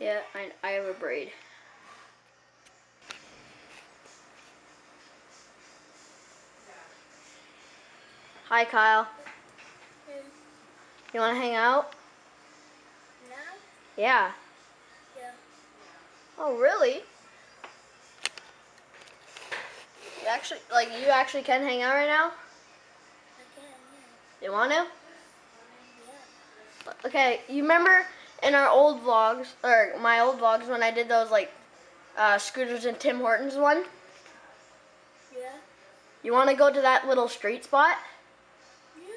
Yeah, I, I have a braid. Hi, Kyle. You want to hang out? Now? Yeah. Yeah. Oh, really? You actually, like, you actually can hang out right now? I can, yeah. You want to? Yeah. Okay, you remember in our old vlogs, or my old vlogs, when I did those, like, uh, Scooters and Tim Hortons one? Yeah. You want to go to that little street spot? Yeah.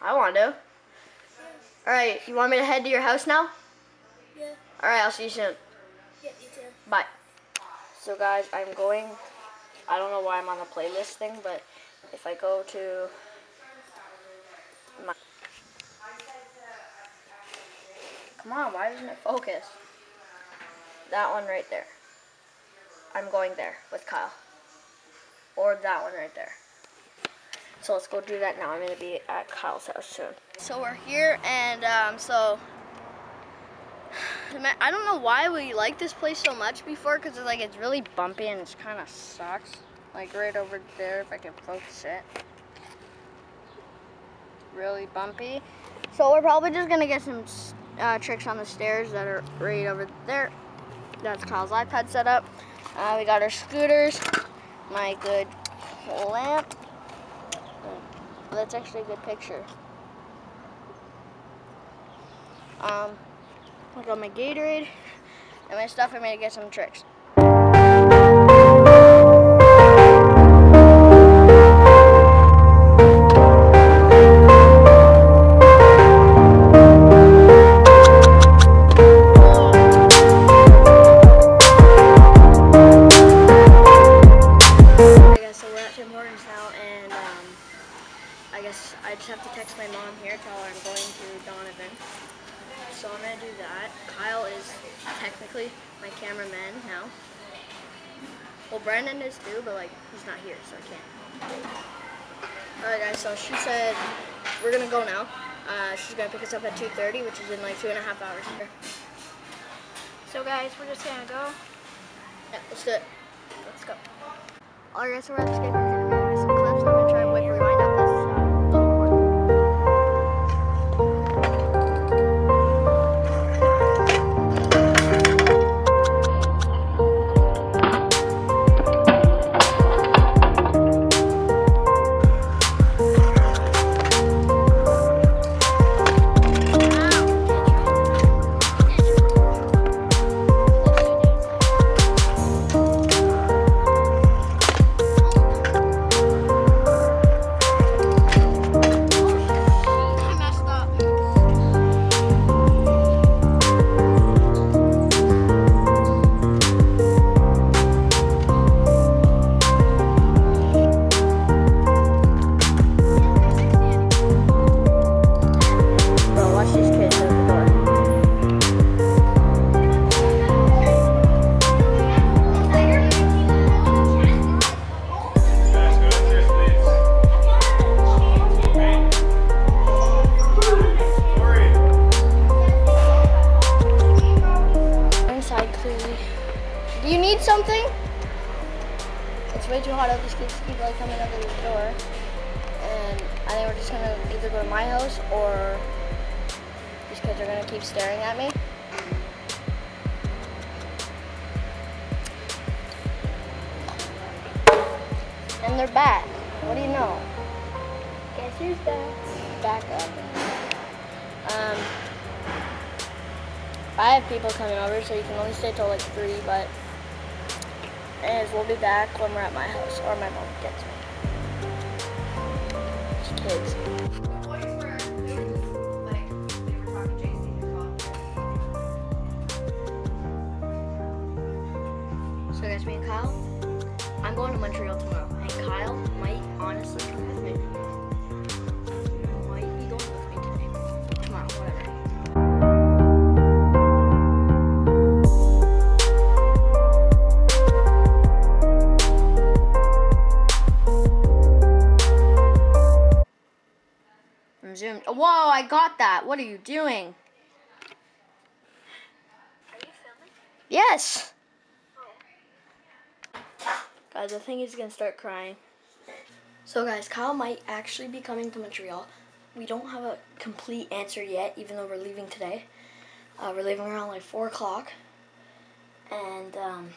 I want to. Alright, you want me to head to your house now? Yeah. Alright, I'll see you soon. Yeah, you too. Bye. So guys, I'm going, I don't know why I'm on the playlist thing, but if I go to come on, why doesn't it focus? That one right there. I'm going there with Kyle. Or that one right there. So let's go do that now. I'm going to be at Kyle's house soon. So we're here and um, so I don't know why we like this place so much before because it's like it's really bumpy and it's kind of sucks. Like right over there, if I can focus it. Really bumpy. So we're probably just gonna get some uh, tricks on the stairs that are right over there. That's Kyle's iPad setup. Uh, we got our scooters, my good lamp. That's actually a good picture. Um, I got my Gatorade and my stuff. I'm gonna get some tricks. Guys, so we're at Tim Hortons now, and um, I guess I just have to text my mom here, tell her I'm going to Donovan. So I'm gonna do that. Kyle is technically my cameraman now. Well, Brandon is too, but like he's not here, so I can't. All right, guys. So she said we're gonna go now. Uh, she's gonna pick us up at 2:30, which is in like two and a half hours. here. So guys, we're just gonna go. Yeah, let's do it. Let's go. Alright, guys, too hot out. These kids keep like coming up to the door. And I think we're just gonna either go to my house or these kids are gonna keep staring at me. And they're back. What do you know? Guess who's back? Back up. Um, I have people coming over, so you can only stay till like three. But anyways, we'll be back when we're at my house, or my mom gets me. Kids. So guys, me and Kyle, I'm going to Montreal tomorrow, and Kyle might honestly come with me. Zoomed. Whoa, I got that. What are you doing? Are you Yes. Guys, I think he's gonna start crying. So, guys, Kyle might actually be coming to Montreal. We don't have a complete answer yet, even though we're leaving today. Uh, we're leaving around like four o'clock, and um,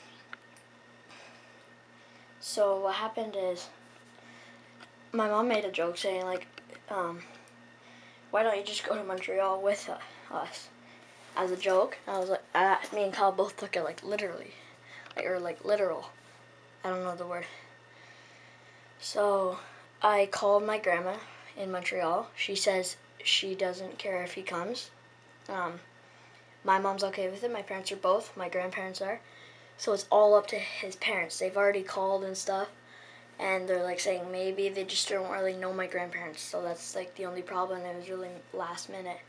so what happened is my mom made a joke saying like, um, "Why don't you just go to Montreal with uh, us?" As a joke. I was like, uh, me and Kyle both took it like literally, like or like literal. I don't know the word. So I called my grandma in Montreal. She says she doesn't care if he comes. Um, my mom's okay with it. My parents are both. My grandparents are. So it's all up to his parents. They've already called and stuff. And they're like saying maybe they just don't really know my grandparents. So that's like the only problem. It was really last minute.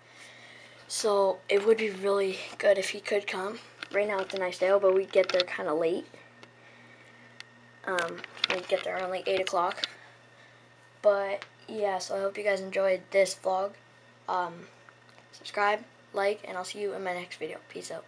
So it would be really good if he could come. Right now it's a nice day, but we get there kind of late. Um, we get there around like 8 o'clock. But yeah, so I hope you guys enjoyed this vlog. Um, subscribe, like, and I'll see you in my next video. Peace out.